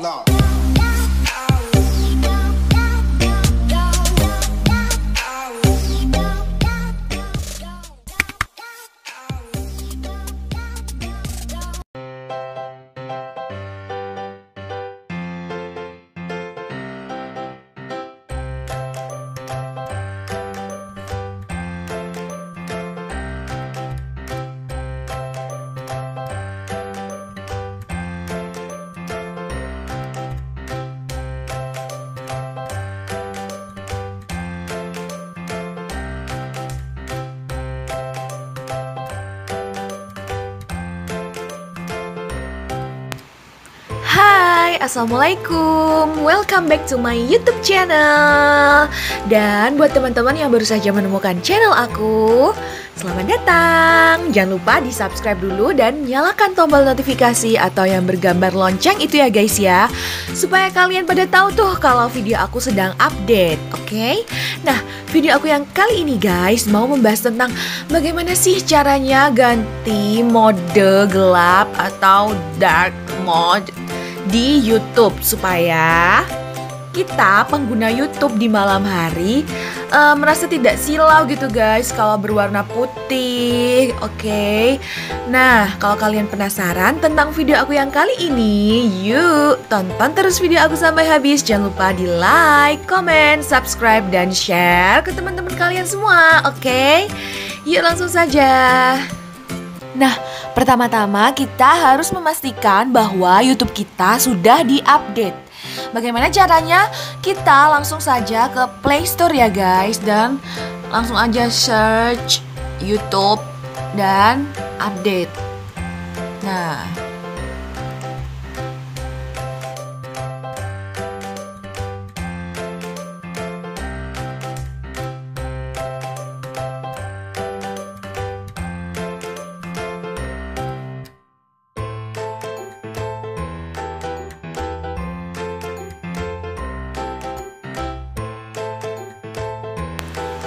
Nah. Assalamualaikum. Welcome back to my YouTube channel. Dan buat teman-teman yang baru saja menemukan channel aku Selamat datang. Jangan lupa di subscribe dulu dan nyalakan tombol notifikasi Atau yang bergambar lonceng itu ya guys ya. Supaya kalian pada tahu tuh kalau video aku sedang update Oke? Nah, video aku yang kali ini guys Mau membahas tentang bagaimana sih caranya ganti mode gelap atau dark mode di YouTube supaya kita pengguna YouTube di malam hari uh, merasa tidak silau gitu guys kalau berwarna putih. Oke. Okay? Nah, kalau kalian penasaran tentang video aku yang kali ini, yuk tonton terus video aku sampai habis. Jangan lupa di like, comment, subscribe dan share ke teman-teman kalian semua. Oke. Okay? Yuk langsung saja. Nah, pertama-tama kita harus memastikan bahwa YouTube kita sudah diupdate. Bagaimana caranya? Kita langsung saja ke Play Store ya guys dan langsung aja search YouTube dan update. Nah,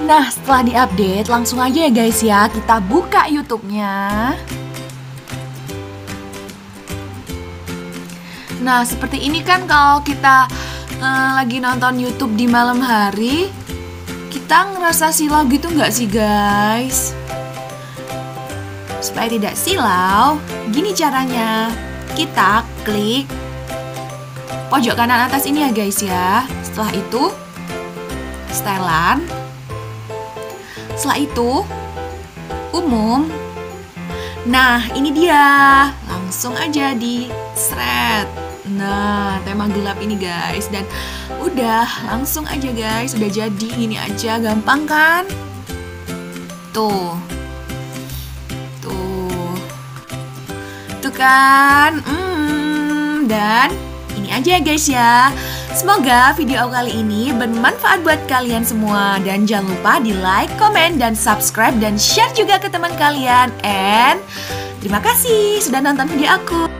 Nah, setelah diupdate, langsung aja ya guys ya, kita buka YouTube-nya. Nah, seperti ini kan kalau kita uh, lagi nonton YouTube di malam hari, kita ngerasa silau gitu nggak sih guys? Supaya tidak silau, gini caranya. Kita klik pojok kanan atas ini ya guys ya. Setelah itu, setelan, setelah itu, umum. Nah, ini dia. Langsung aja di thread. Nah, tema gelap ini guys dan udah langsung aja guys, udah jadi gini aja gampang kan? Tuh. Tuh. Tuh kan? Hmm, dan ini aja guys ya. Semoga video kali ini bermanfaat buat kalian semua dan jangan lupa di like, comment, dan subscribe dan share juga ke teman kalian. And terima kasih sudah nonton video aku.